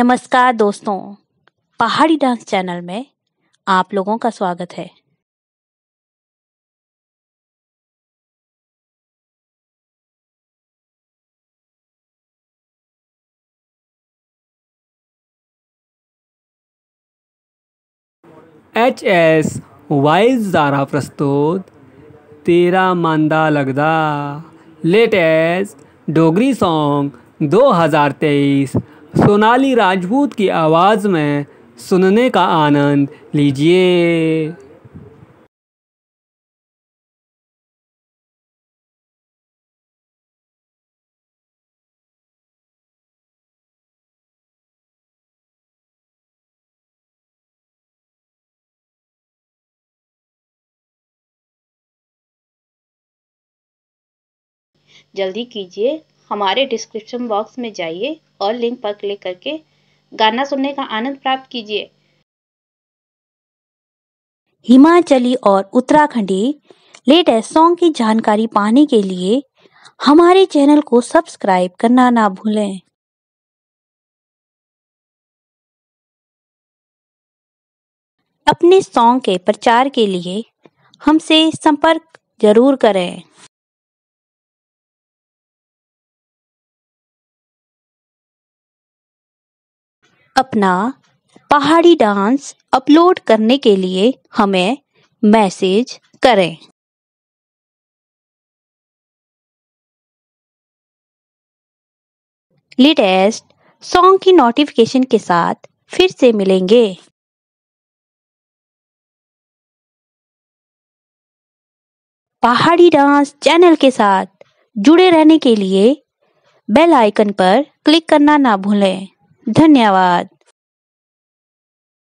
नमस्कार दोस्तों, पहाड़ी डांस चैनल में आप लोगों का स्वागत है। एच एस वाइज ज़ारा प्रस्तुत, तेरा मांदा लगदा। लेटेस्ट डोगरी सॉन्ग 2023 सोनाली राजपूत की आवाज़ में सुनने का आनंद लीजिए। जल्दी कीजिए। हमारे डिस्क्रिप्शन बॉक्स में जाइए और लिंक पर क्लिक करके गाना सुनने का आनंद प्राप्त कीजिए। हिमाचली और उत्तराखंडी लेटेस्ट सॉन्ग की जानकारी पाने के लिए हमारे चैनल को सब्सक्राइब करना ना भूलें। अपने सॉन्ग के प्रचार के लिए हमसे संपर्क ज़रूर करें। अपना पहाड़ी डांस अपलोड करने के लिए हमें मैसेज करें। लेटेस्ट सॉन्ग की नोटिफिकेशन के साथ फिर से मिलेंगे। पहाड़ी डांस चैनल के साथ जुड़े रहने के लिए बेल आइकन पर क्लिक करना ना भूलें। धन्यवाद।